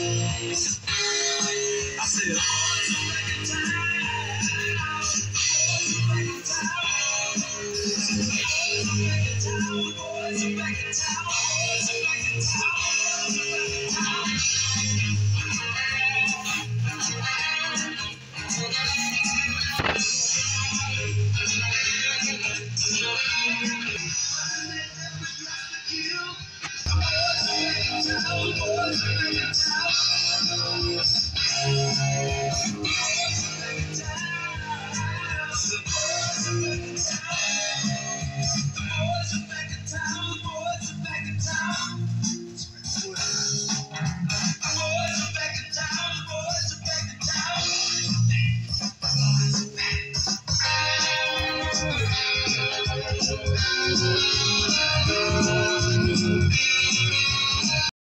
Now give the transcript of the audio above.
I said, boys are